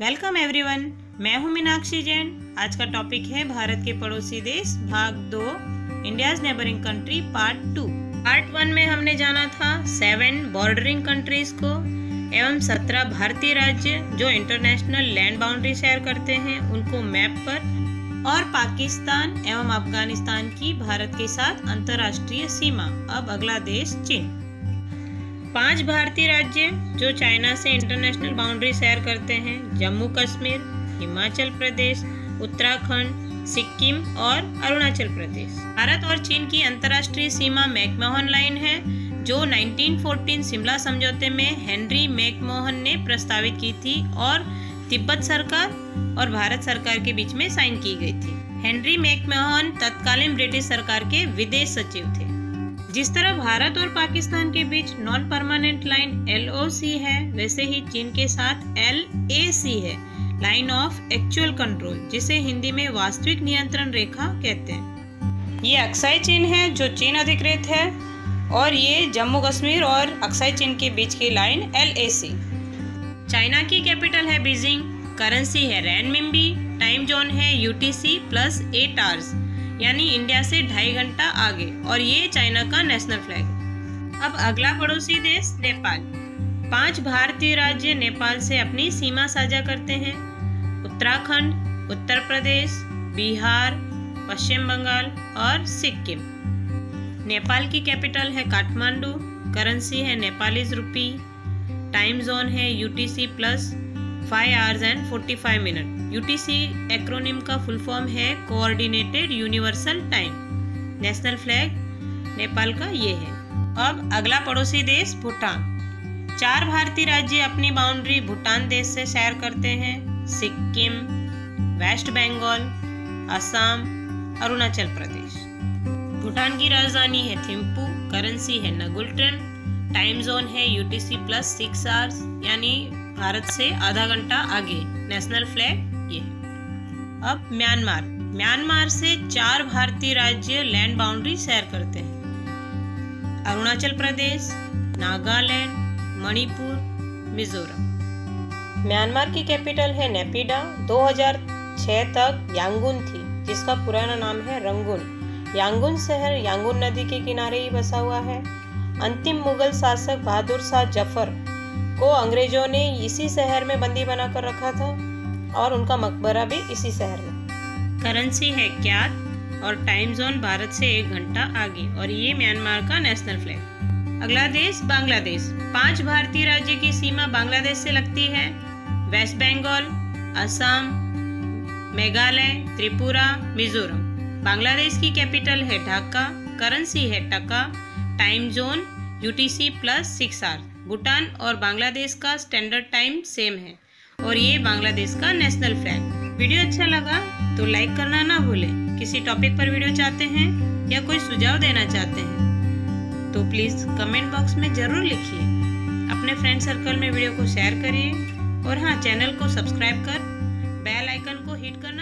Welcome everyone मैं हूँ मीनाक्षी जैन। आज का टॉपिक है भारत के पड़ोसी देश, भाग दो India's neighbouring country part two part one में हमने जाना था सेवन बॉर्डरिंग कंट्रीज़ को, एवं सत्रह भारतीय राज्य जो इंटरनेशनल लैंड बाउंड्री शेयर करते हैं उनको मैप पर, और पाकिस्तान एवं अफ़गानिस्तान की भारत के साथ अंतर्राष्ट्रीय सीमा। अब अगला देश चीन। पाँच भारतीय राज्य जो चाइना से इंटरनेशनल बाउंड्री शेयर करते हैं, जम्मू कश्मीर, हिमाचल प्रदेश, उत्तराखंड, सिक्किम और अरुणाचल प्रदेश। भारत और चीन की अंतर्राष्ट्रीय सीमा मैकमोहन लाइन है, जो 1914 शिमला समझौते में हेनरी मैकमोहन ने प्रस्तावित की थी और तिब्बत सरकार और भारत सरकार के बीच में साइन की गई थी। हेनरी मैकमोहन तत्कालीन ब्रिटिश सरकार के विदेश सचिव थे। जिस तरह भारत और पाकिस्तान के बीच नॉन परमानेंट लाइन एलओसी है, वैसे ही चीन के साथ एलएसी है लाइन ऑफ़ एक्चुअल कंट्रोल जिसे हिंदी में वास्तविक नियंत्रण रेखा कहते हैं। ये अक्साई चीन है, जो चीन अधिकृत है, और ये जम्मू कश्मीर और अक्साई चीन के बीच की लाइन एलएसी चाइना की कैपिटल है बीजिंग, करेंसी है रैनमिम्बी टाइम जोन है यूटीसी प्लस एट आवर्स यानी इंडिया से ढाई घंटा आगे, और ये चाइना का नेशनल फ्लैग। अब अगला पड़ोसी देश, नेपाल। पाँच भारतीय राज्य नेपाल से अपनी सीमा साझा करते हैं। उत्तराखंड, उत्तर प्रदेश, बिहार, पश्चिम बंगाल और सिक्किम। नेपाल की कैपिटल है काठमांडू, करेंसी है नेपालीज रुपी, टाइम जोन है UTC plus five hours and forty five minute UTC acronym का फुल फॉर्म है coordinated universal time national flag Nepal का ये है. अब अगला पड़ोसी देश भूटान. चार भारतीय राज्य अपनी बाउंड्री भूटान देश से शेयर करते हैं. सिक्किम वेस्ट बंगाल असम अरुणाचल प्रदेश भूटान की राजधानी है थिम्पू करेंसी है नगुल्टन. टाइम जोन है यूटीसी प्लस सिक्स आवर्स यानी भारत से आधा घंटा आगे। नेशनल फ्लैग ये अब म्यांमार। म्यांमार से चार भारतीय राज्य लैंड बाउंड्री शेयर करते हैं। अरुणाचल प्रदेश, नागालैंड, मणिपुर, मिजोरम। म्यांमार की कैपिटल है नेपिडा 2006 तक यांगून थी, जिसका पुराना नाम है रंगून यांगून शहर यांगून नदी के किनारे ही बसा हुआ है। अंतिम मुगल शासक बहादुर शाह ज़फ़र को अंग्रेज़ों ने इसी शहर में बंदी बनाकर रखा था और उनका मकबरा भी इसी शहर में। करेंसी है क्यात और टाइम जोन भारत से एक घंटा आगे और ये म्यांमार का नेशनल फ्लैग। अगला देश बांग्लादेश। पाँच भारतीय राज्य की सीमा बांग्लादेश से लगती है। वेस्ट बंगाल, असम, मेघालय, त्रिपुरा, मिजोरम। बांग्लादेश की कैपिटल है ढाका, करेंसी है taka. Time zone UTC plus six are Bhutan और बांग्लादेश का स्टैंडर्ड टाइम सेम है। और ये बांग्लादेश का नेशनल फ्लैग वीडियो अच्छा लगा तो लाइक करना ना भूलें। किसी टॉपिक पर वीडियो चाहते हैं या कोई सुझाव देना चाहते हैं तो प्लीज़ कमेंट बॉक्स में ज़रूर लिखिए। अपने फ्रेंड सर्कल में वीडियो को शेयर करिए और हाँ चैनल को सब्सक्राइब कर। बेल आइकन को हिट करना